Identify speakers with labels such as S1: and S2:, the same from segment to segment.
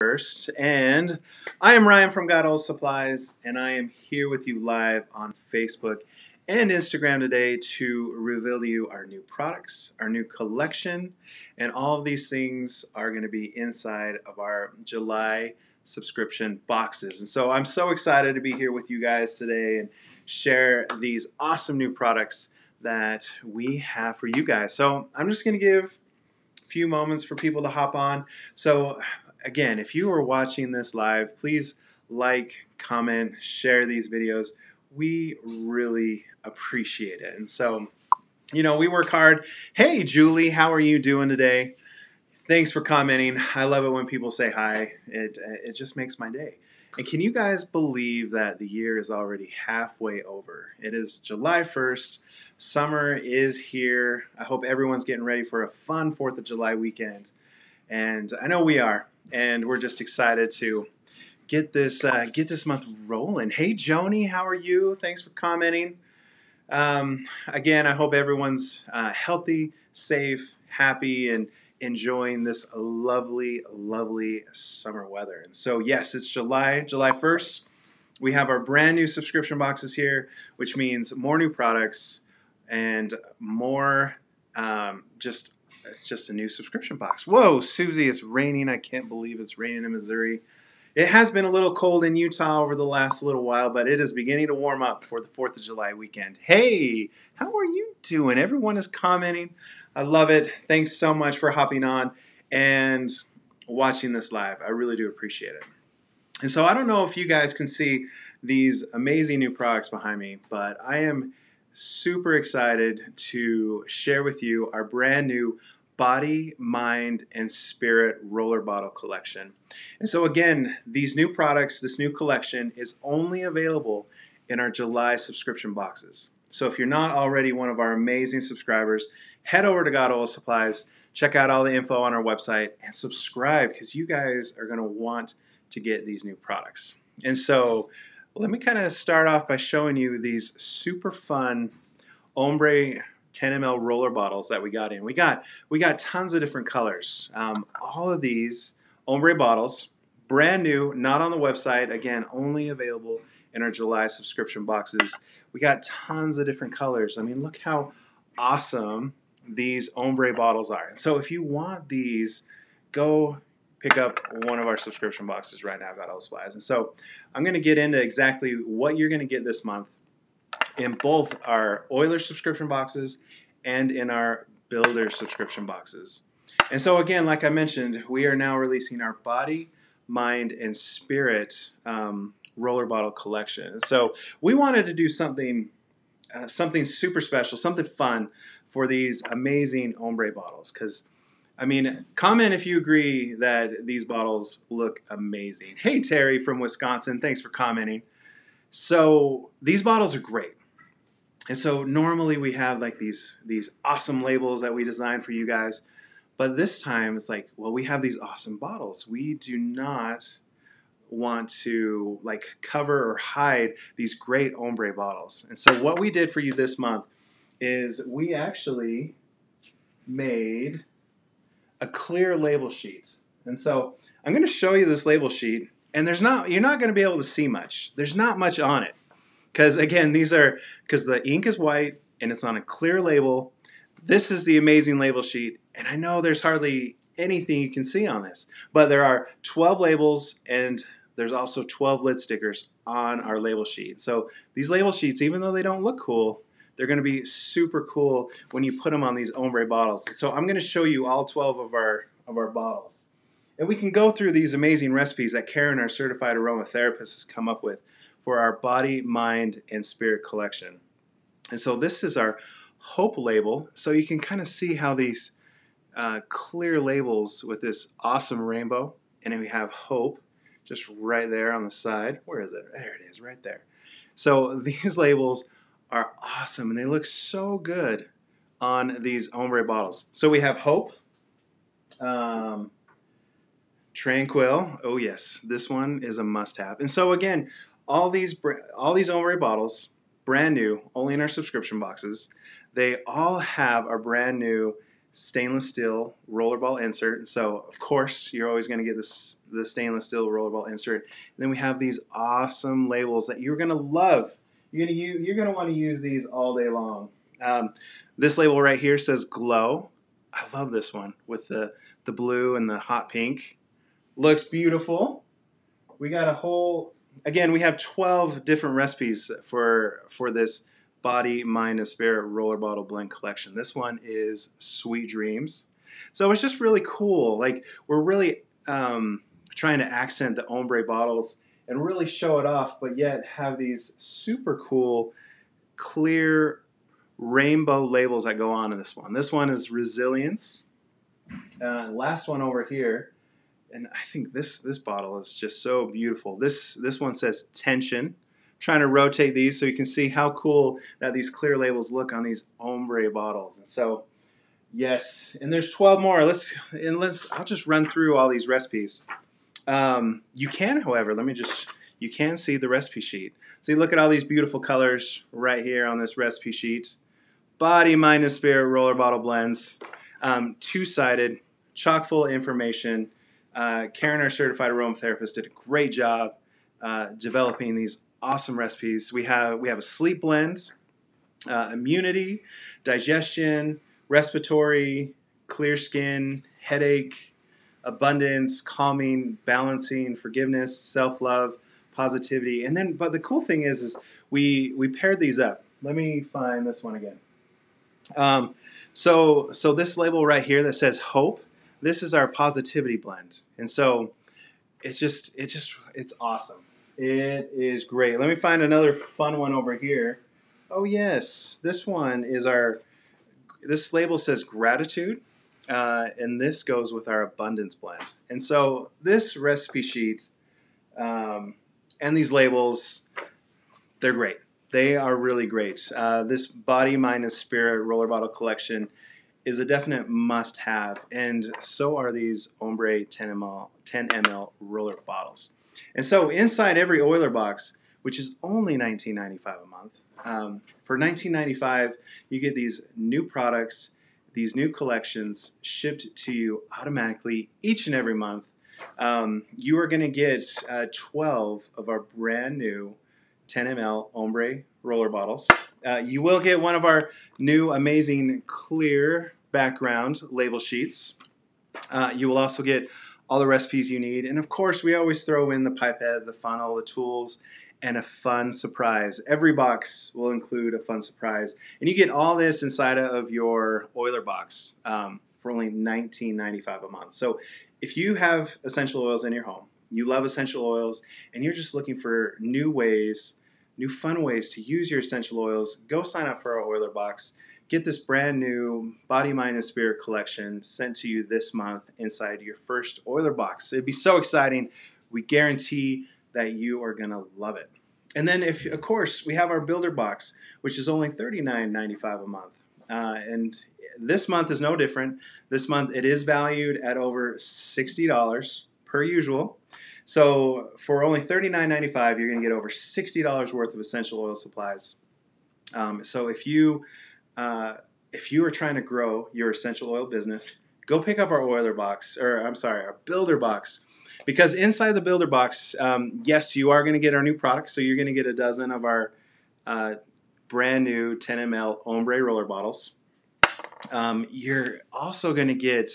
S1: first, and I am Ryan from Got Oil Supplies, and I am here with you live on Facebook and Instagram today to reveal to you our new products, our new collection, and all of these things are going to be inside of our July subscription boxes. And so I'm so excited to be here with you guys today and share these awesome new products that we have for you guys. So I'm just going to give a few moments for people to hop on. So again, if you are watching this live, please like, comment, share these videos. We really appreciate it. And so, you know, we work hard. Hey, Julie, how are you doing today? Thanks for commenting. I love it when people say hi. It, it just makes my day. And can you guys believe that the year is already halfway over? It is July 1st. Summer is here. I hope everyone's getting ready for a fun 4th of July weekend. And I know we are. And we're just excited to get this uh, get this month rolling. Hey, Joni, how are you? Thanks for commenting. Um, again, I hope everyone's uh, healthy, safe, happy, and enjoying this lovely, lovely summer weather. And so, yes, it's July, July 1st. We have our brand new subscription boxes here, which means more new products and more um, just just a new subscription box. Whoa, Susie, it's raining. I can't believe it's raining in Missouri. It has been a little cold in Utah over the last little while, but it is beginning to warm up for the 4th of July weekend. Hey, how are you doing? Everyone is commenting. I love it. Thanks so much for hopping on and watching this live. I really do appreciate it. And so I don't know if you guys can see these amazing new products behind me, but I am super excited to share with you our brand new body, mind, and spirit roller bottle collection. And so, again, these new products, this new collection is only available in our July subscription boxes. So, if you're not already one of our amazing subscribers, head over to Got Oil Supplies, check out all the info on our website, and subscribe because you guys are going to want to get these new products. And so, let me kind of start off by showing you these super fun ombre 10 ml roller bottles that we got in. We got we got tons of different colors. Um, all of these ombre bottles, brand new, not on the website. Again, only available in our July subscription boxes. We got tons of different colors. I mean, look how awesome these ombre bottles are. So if you want these, go pick up one of our subscription boxes right now, Got Oil Supplies. And so I'm going to get into exactly what you're going to get this month in both our Oiler subscription boxes and in our Builder subscription boxes. And so, again, like I mentioned, we are now releasing our body, mind, and spirit um, roller bottle collection. So we wanted to do something, uh, something super special, something fun for these amazing ombre bottles because I mean, comment if you agree that these bottles look amazing. Hey, Terry from Wisconsin, thanks for commenting. So these bottles are great. And so normally we have like these these awesome labels that we design for you guys, but this time it's like, well, we have these awesome bottles. We do not want to like cover or hide these great ombre bottles. And so what we did for you this month is we actually made a clear label sheet. And so I'm going to show you this label sheet and there's not you're not going to be able to see much. There's not much on it. Cuz again, these are cuz the ink is white and it's on a clear label. This is the amazing label sheet and I know there's hardly anything you can see on this. But there are 12 labels and there's also 12 lid stickers on our label sheet. So these label sheets even though they don't look cool, they're going to be super cool when you put them on these ombre bottles. So I'm going to show you all 12 of our of our bottles. And we can go through these amazing recipes that Karen, our certified aromatherapist, has come up with for our body, mind, and spirit collection. And so this is our hope label. So you can kind of see how these uh, clear labels with this awesome rainbow. And then we have hope just right there on the side. Where is it? There it is, right there. So these labels are awesome and they look so good on these ombre bottles. So we have Hope, um, Tranquil. Oh yes, this one is a must-have. And so again, all these all these ombre bottles, brand new, only in our subscription boxes. They all have our brand new stainless steel rollerball insert. So of course you're always going to get this the stainless steel rollerball insert. And then we have these awesome labels that you're going to love. You're going to you're to want to use these all day long. Um, this label right here says glow. I love this one with the the blue and the hot pink. Looks beautiful. We got a whole again, we have 12 different recipes for for this body, mind, and spirit roller bottle blend collection. This one is Sweet Dreams. So it's just really cool. Like we're really um, trying to accent the ombre bottles and really show it off, but yet have these super cool, clear rainbow labels that go on in this one. This one is Resilience. Uh, last one over here, and I think this this bottle is just so beautiful. This this one says Tension trying to rotate these so you can see how cool that these clear labels look on these ombre bottles. And so, yes, and there's 12 more. Let's and let's. I'll just run through all these recipes. Um, you can, however, let me just. You can see the recipe sheet. See, look at all these beautiful colors right here on this recipe sheet. Body, mind, and spirit roller bottle blends. Um, two-sided, chock full of information. Uh, Karen, our certified aromatherapist, did a great job uh, developing these awesome recipes. We have we have a sleep blend, uh, immunity, digestion, respiratory, clear skin, headache, abundance, calming, balancing, forgiveness, self love, positivity, and then. But the cool thing is, is we we paired these up. Let me find this one again. Um, so so this label right here that says hope. This is our positivity blend, and so it's just it just it's awesome. It is great. Let me find another fun one over here. Oh yes, this one is our. This label says gratitude, uh, and this goes with our abundance blend. And so this recipe sheet um, and these labels, they're great. They are really great. Uh, this body, mind, and spirit roller bottle collection is a definite must-have, and so are these ombre 10 ml 10 ml roller bottles. And so inside every Oiler box, which is only $19.95 a month, um, for $19.95 you get these new products, these new collections shipped to you automatically each and every month. Um, you are going to get uh, 12 of our brand new 10 ml ombre roller bottles. Uh, you will get one of our new amazing clear background label sheets. Uh, you will also get all the recipes you need. And of course, we always throw in the pipette, the funnel, the tools, and a fun surprise. Every box will include a fun surprise. And you get all this inside of your Oiler box um, for only $19.95 a month. So if you have essential oils in your home, you love essential oils, and you're just looking for new ways, new fun ways to use your essential oils, go sign up for our Oiler box get this brand new Body, Mind, and Spirit collection sent to you this month inside your first Oiler box. It'd be so exciting. We guarantee that you are going to love it. And then, if of course, we have our Builder box, which is only $39.95 a month. Uh, and this month is no different. This month it is valued at over $60 per usual. So for only $39.95, you're going to get over $60 worth of essential oil supplies. Um, so if you uh, if you are trying to grow your essential oil business, go pick up our oiler box, or I'm sorry, our builder box. Because inside the builder box, um, yes, you are going to get our new products. So you're going to get a dozen of our uh, brand new 10 ml ombre roller bottles. Um, you're also going to get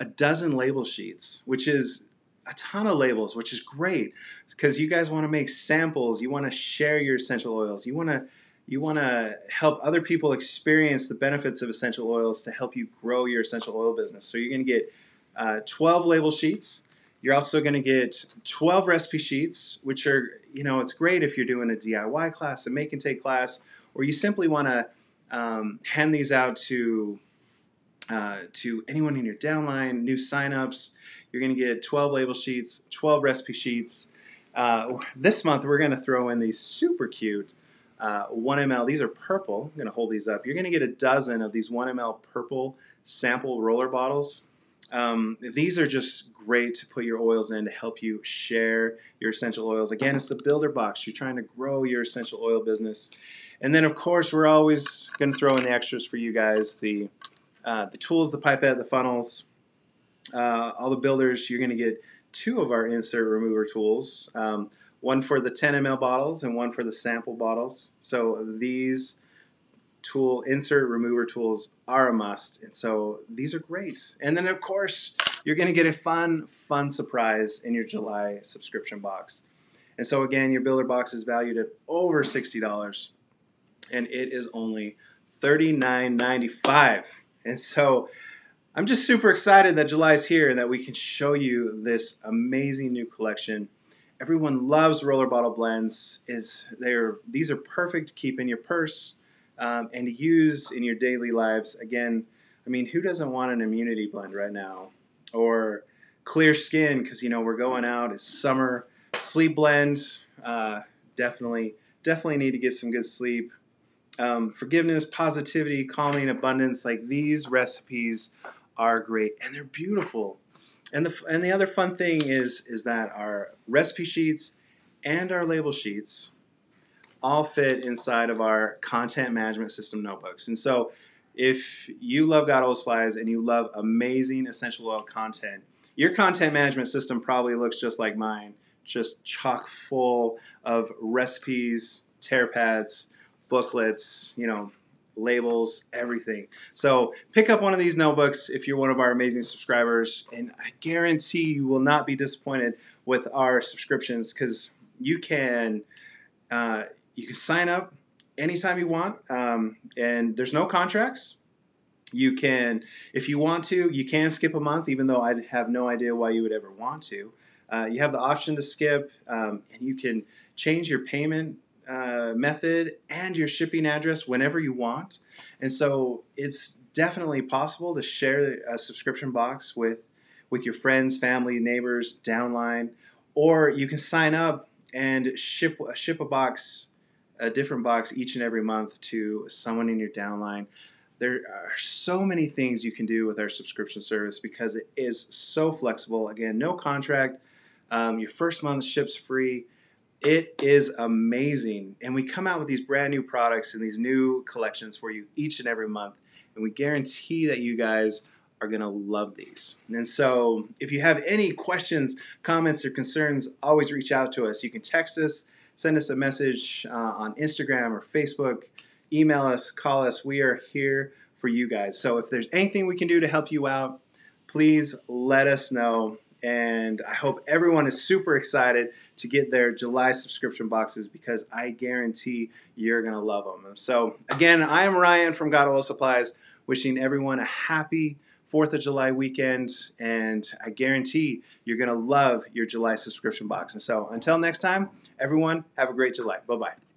S1: a dozen label sheets, which is a ton of labels, which is great because you guys want to make samples. You want to share your essential oils. You want to you want to help other people experience the benefits of essential oils to help you grow your essential oil business. So you're going to get uh, 12 label sheets. You're also going to get 12 recipe sheets, which are, you know, it's great if you're doing a DIY class, a make and take class, or you simply want to um, hand these out to uh, to anyone in your downline, new signups. You're going to get 12 label sheets, 12 recipe sheets. Uh, this month, we're going to throw in these super cute uh, 1 ml. These are purple. I'm going to hold these up. You're going to get a dozen of these 1 ml purple sample roller bottles. Um, these are just great to put your oils in to help you share your essential oils. Again, it's the builder box. You're trying to grow your essential oil business. And then, of course, we're always going to throw in the extras for you guys the uh, the tools, the pipette, the funnels, uh, all the builders, you're going to get two of our insert remover tools. Um, one for the 10 ml bottles and one for the sample bottles. So these tool insert remover tools are a must and so these are great. And then of course you're going to get a fun fun surprise in your july subscription box. And so again your builder box is valued at over $60 and it is only $39.95 and so i'm just super excited that july is here and that we can show you this amazing new collection everyone loves roller bottle blends is they're these are perfect to keep in your purse um, and to use in your daily lives. Again i mean who doesn't want an immunity blend right now? Or clear skin because you know we're going out it's summer. Sleep blend uh, definitely definitely need to get some good sleep. Um, forgiveness positivity calming abundance like these recipes are great and they're beautiful and the and the other fun thing is is that our recipe sheets and our label sheets all fit inside of our content management system notebooks. And so, if you love Got Oil Supplies and you love amazing essential oil content, your content management system probably looks just like mine, just chock full of recipes, tear pads, booklets, you know, labels, everything. So pick up one of these notebooks if you're one of our amazing subscribers, and I guarantee you will not be disappointed with our subscriptions because you can uh, you can sign up anytime you want, um, and there's no contracts. You can, if you want to, you can skip a month, even though I have no idea why you would ever want to. Uh, you have the option to skip, um, and you can change your payment uh, method and your shipping address whenever you want. And so it's definitely possible to share a subscription box with with your friends, family, neighbors, downline, or you can sign up and ship ship a box, a different box each and every month to someone in your downline. There are so many things you can do with our subscription service because it is so flexible. Again, no contract. Um, your first month ships free it is amazing. And we come out with these brand new products and these new collections for you each and every month. And we guarantee that you guys are going to love these. And so, if you have any questions, comments, or concerns, always reach out to us. You can text us, send us a message uh, on Instagram or Facebook, email us, call us. We are here for you guys. So, if there's anything we can do to help you out, please let us know. And I hope everyone is super excited to get their July subscription boxes because I guarantee you're going to love them. So, again, I am Ryan from Got Oil Supplies, wishing everyone a happy 4th of July weekend. And I guarantee you're going to love your July subscription box. And so, until next time, everyone, have a great July. Bye bye.